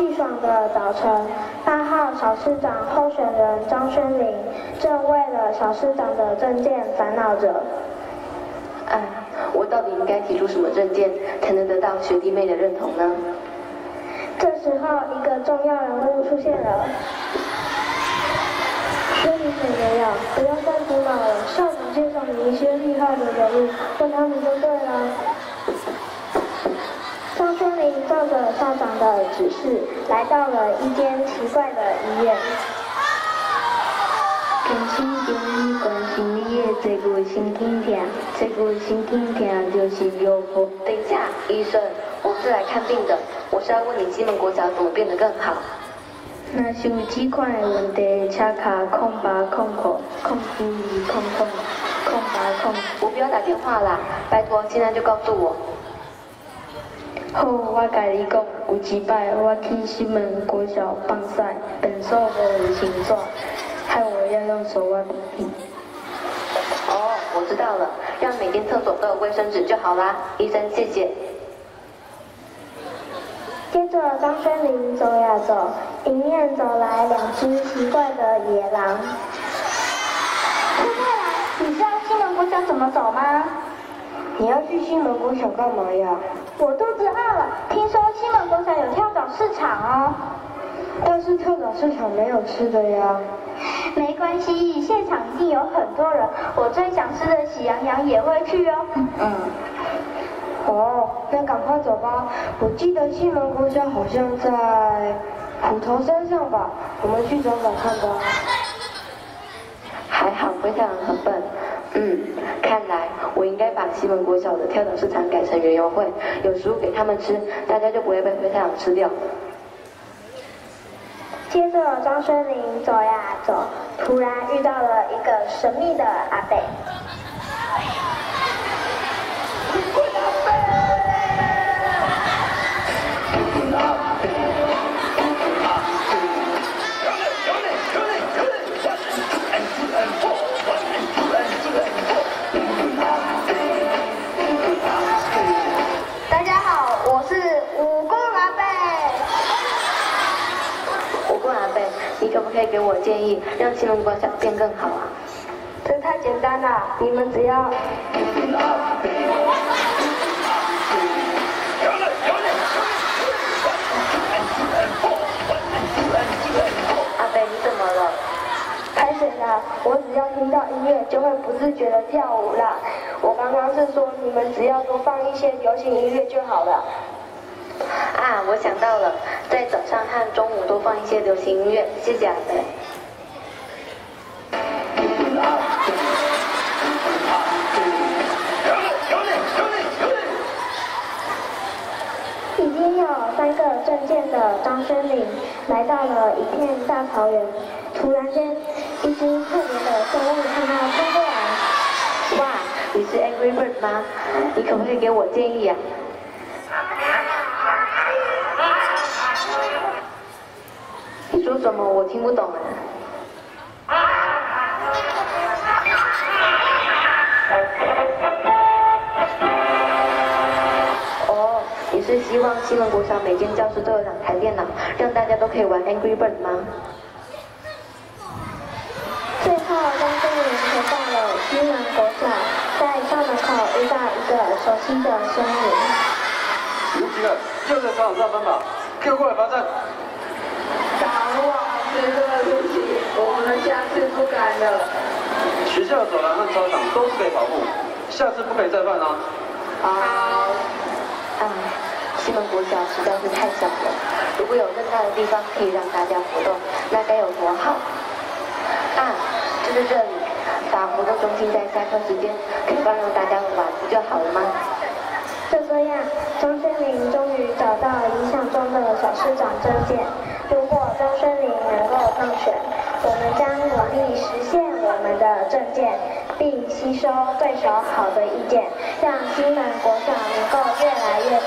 气爽的早晨，八号小市长候选人张轩林正为了小市长的证件烦恼着。哎，我到底应该提出什么证件才能得到学弟妹的认同呢？这时候，一个重要人物出现了。轩林姐姐呀，不要再苦恼了，校长介绍你一些厉害的人物，问他们就对了。林照着校长的指示，来到了一间奇怪的医院。关心中医，关心你的这个心痛痛，这个心痛痛就是有福。等一下，医生，我不是来看病的，我是要问你西门国家怎么变得更好。那是有几款的问题，请卡空八空空空四二空空空八空。我不要打电话啦，拜托，现在就告诉我。好，我甲你讲，有一摆我去西门国小放屎，便所无清纸，害我要用手挖鼻涕。哦，我知道了，让每间厕所都有卫生纸就好啦。医生，谢谢。接着，张轩林走呀走，迎面走来两只奇怪的野狼。灰太狼，你知道西门国小怎么走吗？你要去西门国小干嘛呀？我肚子饿了，听说西门国小有跳蚤市场哦。但是跳蚤市场没有吃的呀。没关系，现场一定有很多人，我最想吃的喜羊羊也会去哦。嗯。哦，那赶快走吧。我记得西门国小好像在虎头山上吧，我们去找找看吧。还好灰太狼很笨。嗯，看来我应该把西门国小的跳蚤市场改成园游会，有食物给他们吃，大家就不会被灰太狼吃掉。接着，张轩林走呀走，突然遇到了一个神秘的阿伯。你可不可以给我建议，让西门国小变更好啊？这太简单了，你们只要。阿贝，你怎么了？开始了，我只要听到音乐就会不自觉的跳舞了。我刚刚是说你们只要多放一些流行音乐就好了。啊，我想到了，在早上和中午多放一些流行音乐，谢谢阿贝。已经有三个证件的张轩林来到了一片大草原，突然间，一只特别的生物向他冲过来。哇，你是 Angry Bird 吗？你可不可以给我建议啊？说什么？我听不懂哎。哦，你是希望西门国小每间教室都有两台电脑，让大家都可以玩 Angry Bird 吗？最后，张轩林回到了西门国小，在校门口遇到一个熟悉的身影。有几个又在操场上奔跑，给我过来罚站。大王，这个对不起，我们下次不敢了。学校走廊和操场都是可以跑步，下次不可以再犯哦。好。啊，西门国小实在是太小了，如果有更大的地方可以让大家活动，那该有多好！啊，就是这里，把活动中心在下课时间可以放让大家玩，不就好了吗？就这样，张森林终于找到理想中的小市长证件。如果张森林能的证件，并吸收对手好的意见，让金门国小能够越来越。